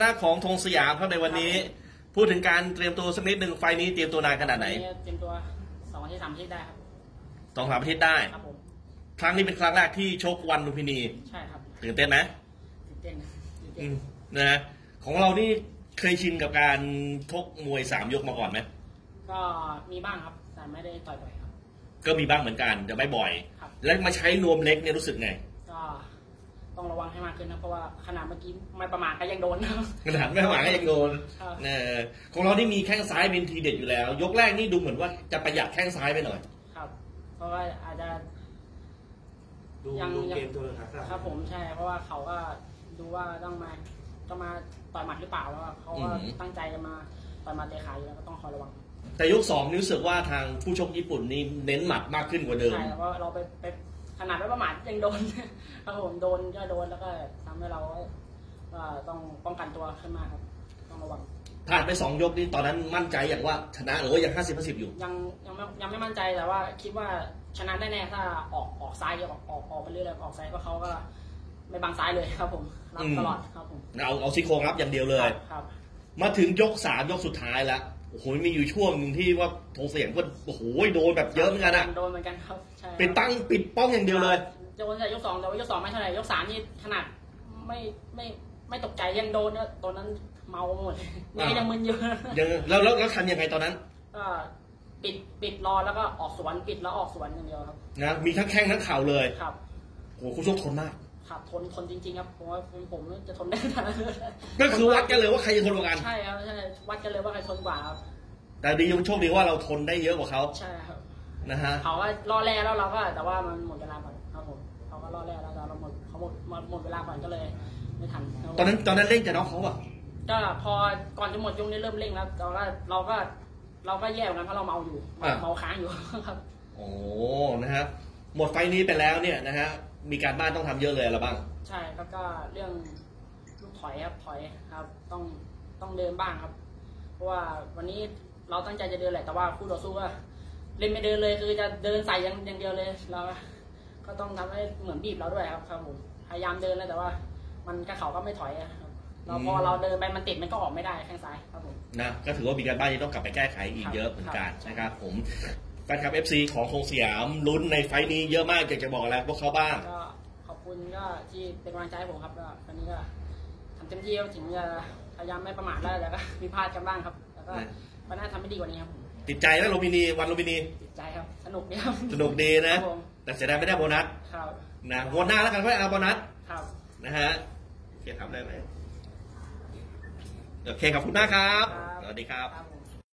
หน้าของธงสยามครับในวันนี้ พูดถึงการเตรียมตัวสักนิดหนึ่งไฟล์นี้เตรียมตัวนานขนาดไหนเตรียมตัวสองอาทิตย์สามอาทิตย์ได้ครับสองสามอาทิตย์ได้ครับผมครั้งนี้เป็นครั้งแรกที่ชกวันลุมพินีใช่ครับตื่นเต้นไหมตื่นเต้นตื่นเต้อืนมนะของเรานี่เคยชินกับการชกมวยสามยกมาก่อนไหมก็มีบ้างครับแต่ไม่ได้ต่อยบ่อยครับ ก็มีบ้างเหมือนกันแต่ไม่บ่อยครับแล้วมาใช้นวมเล็กเนี่ยรู้สึกไงก็ ต้องระวังให้มากขึ้นนะเพราะว่าขนาดเมื่อกี้ไม่ประมาทก็ยังโดนนะครับขนาดไม่หวังก็ยังโดนครับเออของเรานี่มีแข้งซ้ายเป็นทีเด็ดอยู่แล้ว ยกแรกนี่ดูเหมือนว่าจะประหยัดแข้งซ้ายไปหน่อย ครับ เพราะว่าอาจจะดูยังดูยังเกมตัวหลังครับครับผมใช่ เพราะว่าเขาก็ดูว่าต้องมาต้องมาต่อยหมัดหรือเปล่าแล้วก็เขาก็อืมตั้งใจจะมาต่อยหมาเตะขาอยู่แล้วก็ต้องคอยระวังแต่ยกสองนี่รู้สึกว่าทางผู้ชกญี่ปุ่นนี่เน้นหมัดมากขึ้นกว่าเดิมใช่แล้วก็เราไปไป ขนาดไม่ประมาทยังโดนครับผมโดนก็โดนแล้วก็ทำให้เราก็ต้องป้องกันตัวขึ้นมาครับ ต้องระวังผ่านไปสองยกนี่ตอนนั้นมั่นใจอย่างว่าชนะหรือว่ายังห้าสิบห้าสิบอยู่ ยังยังไม่ยังไม่มั่นใจแต่ว่า คิดว่าชนะแน่ๆถ้าออกออกซ้ายเยอะออกออกออกไปเรื่อยๆออกซ้ายเพราะเขาก็ไม่บังซ้ายเลยครับผมรับอืมตลอดครับผมเอาเอาซี่โครงรับอย่างเดียวเลย ครับ มาถึงยกสามยกสุดท้ายแล้ว โอ้โหมีอยู่ช่วงหนึ่งที่ว่าธงเสียงก็โอ้โหโดนแบบเยอะเหมือนกันอะโดนเหมือนกันครับใช่เป็นตั้งปิดป้องอย่างเดียวเลยโดนแต่ยกสองแต่ว่ายกสองไม่เท่าไหร่ยกสามนี่ขนาดไม่ไม่ไม่ตกใจยังโดนนะตอนนั้นเมาหมดนี่อ่ายัยังมึนอยู่ยังแล้วแล้วแล้วทำยังไงตอนนั้นก็ปิดปิดรอแล้วก็ออกสวนปิดแล้วออกสวนอย่างเดียวครับนะมีทั้งแข้งทั้งเข่าเลยครับโอ้โหคู่ชกทนมาก ครับทนทนจริงๆครับผมว่าผมผมจะทนได้ขนาดนั้นก็คือวัดกันเลยว่าใครจะทนกว่ากันใช่ครับใช่วัดกันเลยว่าใครทนกว่าครับแต่ดียังโชคดีว่าเราทนได้เยอะกว่าเขาใช่ครับนะฮะเขาก็รอแร่แล้วเราก็แต่ว่ามันหมดเวลาก่อนครับผมเขาก็รอแร่แล้วแต่เราหมดเขาหมดหมดหมดเวลาก่อนก็เลย ไม่ทันครับผมตอนนั้นตอนนั้นเล่นจะน็อกเขาอะก็พอก่อนจะหมดยกนี้เริ่มเร่งแล้วเราก็เราก็เราก็แย่เหมือนกันเพราะเราเมาอยู่เมาค้างอยู่ครับ โอ้นะฮะหมดไฟล์นี้ไปแล้วเนี่ยนะฮะ มีการบ้านต้องทำเยอะเลยอะไรบ้าง ใช่แล้วก็เรื่องลูกถอยครับถอยครับ ต้องต้องเดินบ้างครับ เพราะว่าวันนี้เราตั้งใจจะเดินแหละแต่ว่าคู่ต่อสู้ก็เล่นไม่เดินเลยคือจะเดินใส่อย่างอย่างเดียวเลยเราก็ต้องทำให้เหมือนบีบเราด้วยครับครับผมพยายามเดินแล้วแต่ว่า มันกระเขาก็ไม่ถอยอะครับเราพอเราเดินไปมันติดมันก็ออกไม่ได้ข้างซ้ายครับผมนะก็ถือว่ามีการบ้านที่ต้องกลับไปแก้ไขอีกครับเยอะเหมือนกันครับนะครับผม แฟนคลับ FC ของธงสยามลุ้นในไฟต์นี้เยอะมากอยากจะบอกอะไรพวกเขาบ้าง ก็ขอบคุณก็ที่เป็นกำลังใจให้ผมครับก็วันนี้ก็ทำเต็มที่ถึงจะพยายามไม่ประมาทแล้วแต่ก็มีพลาดกันบ้างครับ แล้วก็นะวันหน้าทำให้ดีกว่านี้ครับผมติดใจไหมลุมพินี ONE ลุมพินีติดใจครับสนุกดีครับสนุกดีนะครับผมแต่เสียดายไม่ได้โบนัสครับนะงวดหน้าแล้วกันค่อยเอาโบนัสครับนะฮะโอเคครับได้ไหมโอเคขอบคุณมากครับครับสวัสดีครับครับผม